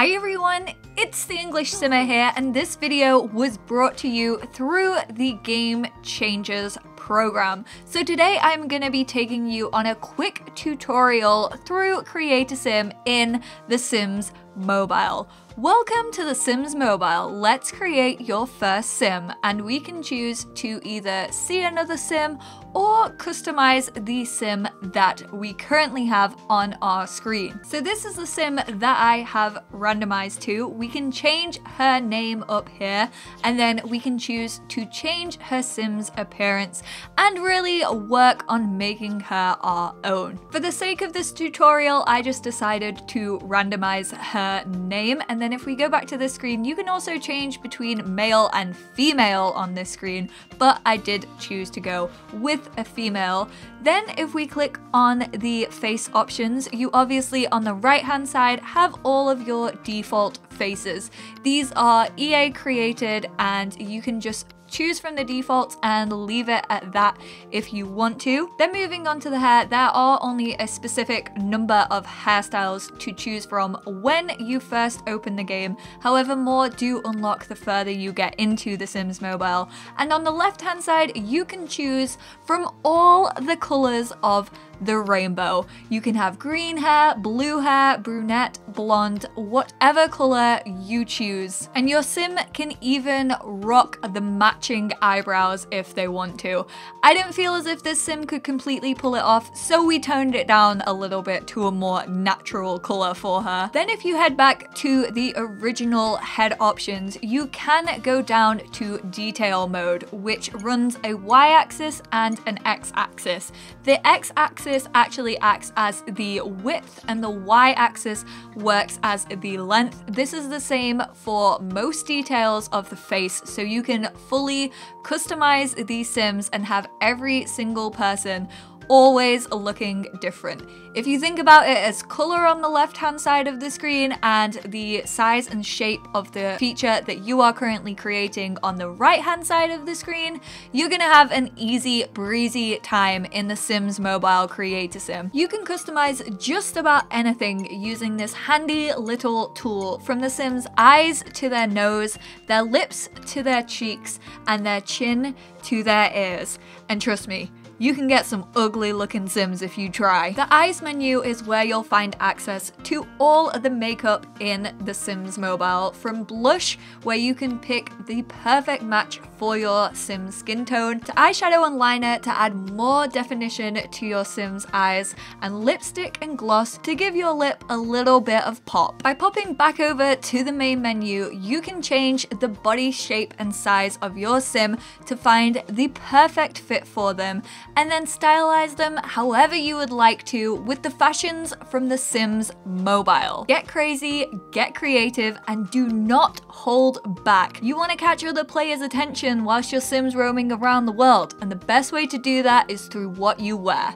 Hi everyone, it's the English Simmer here and this video was brought to you through the Game Changers program. So today I'm going to be taking you on a quick tutorial through Create a Sim in The Sims Mobile. Welcome to The Sims Mobile. Let's create your first sim and we can choose to either see another sim or customize the sim that we currently have on our screen. So this is the sim that I have randomized to. We can change her name up here and then we can choose to change her sim's appearance and really work on making her our own. For the sake of this tutorial, I just decided to randomize her name and then if we go back to this screen, you can also change between male and female on this screen, but I did choose to go with a female. Then if we click on the face options, you obviously on the right hand side have all of your default faces. These are EA created and you can just choose from the defaults and leave it at that if you want to. Then moving on to the hair, there are only a specific number of hairstyles to choose from when you first open the game. However, more do unlock the further you get into The Sims Mobile. And on the left hand side, you can choose from all the colors of the rainbow. You can have green hair, blue hair, brunette, blonde, whatever color you choose. And your sim can even rock the matching eyebrows if they want to. I didn't feel as if this sim could completely pull it off, so we toned it down a little bit to a more natural color for her. Then if you head back to the original head options, you can go down to detail mode, which runs a y-axis and an x-axis. The x-axis axis actually acts as the width and the y-axis works as the length. This is the same for most details of the face, so you can fully customize these sims and have every single person always looking different. If you think about it as color on the left hand side of the screen and the size and shape of the feature that you are currently creating on the right hand side of the screen, you're gonna have an easy breezy time in the Sims mobile Create a Sim. You can customize just about anything using this handy little tool from the Sims eyes to their nose, their lips to their cheeks, and their chin to their ears. And trust me, you can get some ugly looking Sims if you try. The eyes menu is where you'll find access to all of the makeup in The Sims Mobile, from blush, where you can pick the perfect match for your Sims skin tone, to eyeshadow and liner to add more definition to your Sim's eyes, and lipstick and gloss to give your lip a little bit of pop. By popping back over to the main menu, you can change the body shape and size of your Sim to find the perfect fit for them and then stylize them however you would like to with the fashions from The Sims Mobile. Get crazy, get creative, and do not hold back. You want to catch other players' attention whilst your Sims roaming around the world, and the best way to do that is through what you wear.